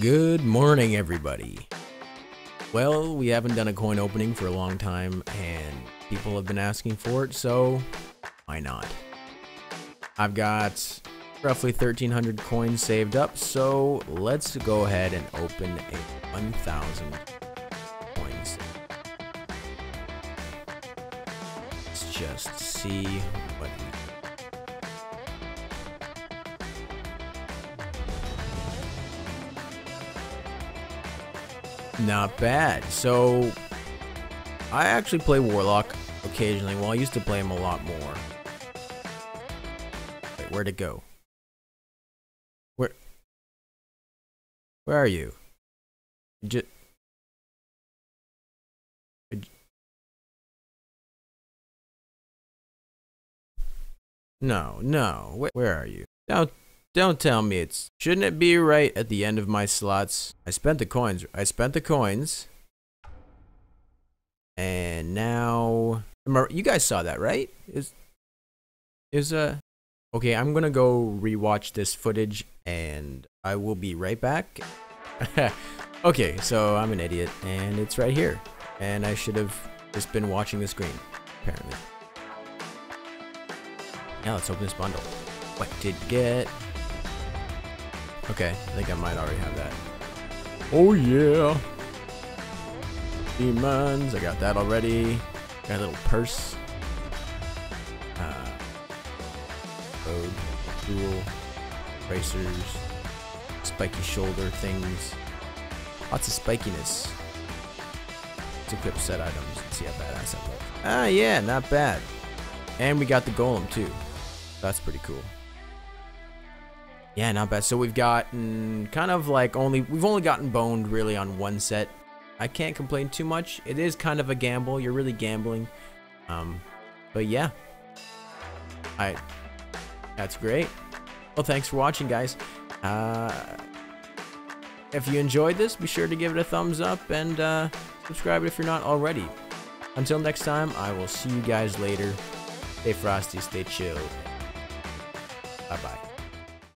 Good morning, everybody. Well, we haven't done a coin opening for a long time, and people have been asking for it, so why not? I've got roughly 1,300 coins saved up, so let's go ahead and open a 1,000 coins. Let's just see what we Not bad. So, I actually play Warlock occasionally. Well, I used to play him a lot more. Wait, where'd it go? Where? Where are you? Just. No, no. Where, where are you? Don't tell me it's... Shouldn't it be right at the end of my slots? I spent the coins. I spent the coins. And now... You guys saw that, right? Is... Is, uh... Okay, I'm gonna go rewatch this footage and I will be right back. okay, so I'm an idiot and it's right here. And I should have just been watching the screen, apparently. Now let's open this bundle. What did get? Okay, I think I might already have that. Oh yeah! Demons, I got that already. Got a little purse. Uh, road, dual, bracers, spiky shoulder things. Lots of spikiness. Let's equip set items. Let's see how badass that looks. Ah yeah, not bad. And we got the golem too. That's pretty cool. Yeah, not bad. So we've gotten kind of like only, we've only gotten boned really on one set. I can't complain too much. It is kind of a gamble. You're really gambling. Um, but yeah. I, that's great. Well, thanks for watching, guys. Uh, if you enjoyed this, be sure to give it a thumbs up and uh, subscribe if you're not already. Until next time, I will see you guys later. Stay frosty, stay chill. Bye-bye.